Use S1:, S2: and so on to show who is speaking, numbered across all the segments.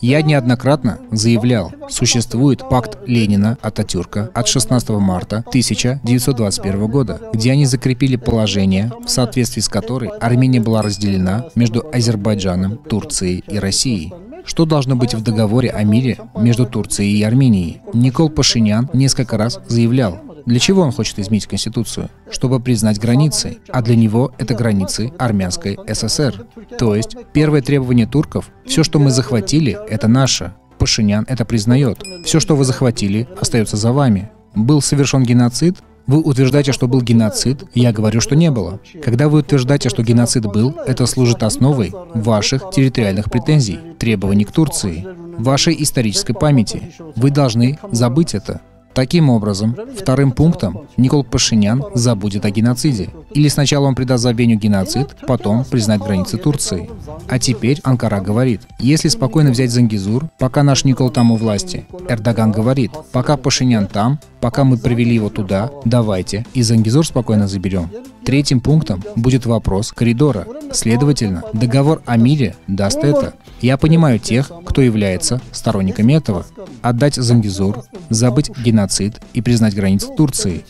S1: Я неоднократно заявлял, существует пакт Ленина Ататюрка от 16 марта 1921 года, где они закрепили положение, в соответствии с которой Армения была разделена между Азербайджаном, Турцией и Россией. Что должно быть в договоре о мире между Турцией и Арменией? Никол Пашинян несколько раз заявлял, для чего он хочет изменить Конституцию? Чтобы признать границы. А для него это границы Армянской ССР. То есть, первое требование турков – все, что мы захватили, это наше. Пашинян это признает. Все, что вы захватили, остается за вами. Был совершен геноцид, вы утверждаете, что был геноцид, я говорю, что не было. Когда вы утверждаете, что геноцид был, это служит основой ваших территориальных претензий, требований к Турции, вашей исторической памяти. Вы должны забыть это. Таким образом, вторым пунктом Никол Пашинян забудет о геноциде. Или сначала он придаст забвению геноцид, потом признать границы Турции. А теперь Анкара говорит, если спокойно взять Зангизур, пока наш Никол там у власти. Эрдоган говорит, пока Пашинян там, пока мы привели его туда, давайте и Зангизур спокойно заберем. Третьим пунктом будет вопрос коридора. Следовательно, договор о мире даст это. Я понимаю тех, кто является сторонниками этого. Отдать Зангизур, забыть геноцид и признать границы Турции.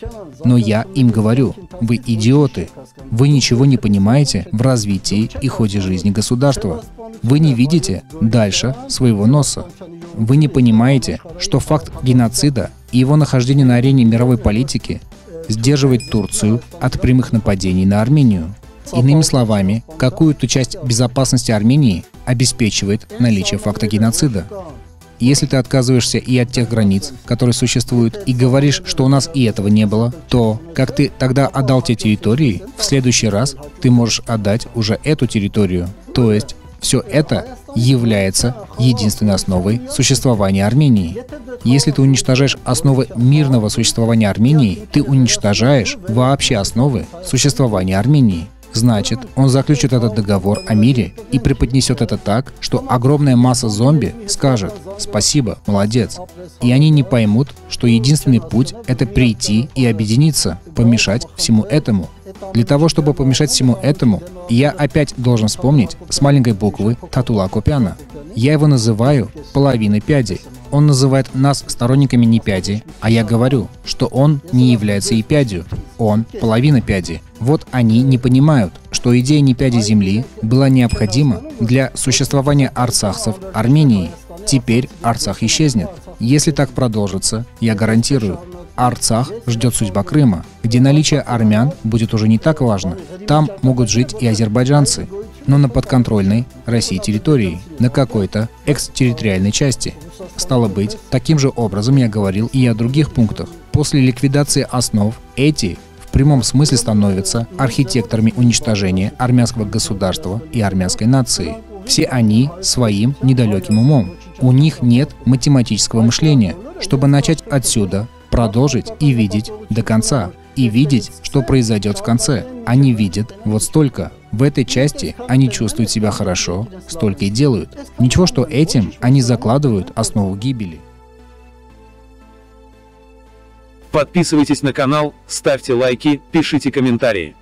S1: Но я им говорю, вы идиоты. Вы ничего не понимаете в развитии и ходе жизни государства. Вы не видите дальше своего носа. Вы не понимаете, что факт геноцида и его нахождение на арене мировой политики сдерживает Турцию от прямых нападений на Армению. Иными словами, какую-то часть безопасности Армении обеспечивает наличие факта геноцида. Если ты отказываешься и от тех границ, которые существуют, и говоришь, что у нас и этого не было, то, как ты тогда отдал те территории, в следующий раз ты можешь отдать уже эту территорию. То есть все это является единственной основой существования Армении. Если ты уничтожаешь основы мирного существования Армении, ты уничтожаешь вообще основы существования Армении. Значит, он заключит этот договор о мире и преподнесет это так, что огромная масса зомби скажет «Спасибо, молодец». И они не поймут, что единственный путь — это прийти и объединиться, помешать всему этому. Для того, чтобы помешать всему этому, я опять должен вспомнить с маленькой буквы Татула Копяна. Я его называю «половиной пяди». Он называет нас сторонниками не пяди, а я говорю, что он не является и пядью, он половина пяди. Вот они не понимают, что идея не пяди земли была необходима для существования арцахцев Армении. Теперь Арцах исчезнет. Если так продолжится, я гарантирую, Арцах ждет судьба Крыма, где наличие армян будет уже не так важно. Там могут жить и азербайджанцы, но на подконтрольной России территории, на какой-то экстерриториальной части. Стало быть, таким же образом я говорил и о других пунктах. После ликвидации основ эти в прямом смысле становятся архитекторами уничтожения армянского государства и армянской нации. Все они своим недалеким умом. У них нет математического мышления. Чтобы начать отсюда, продолжить и видеть до конца. И видеть, что произойдет в конце. Они видят вот столько. В этой части они чувствуют себя хорошо, столько и делают. Ничего, что этим они закладывают основу гибели.
S2: Подписывайтесь на канал, ставьте лайки, пишите комментарии.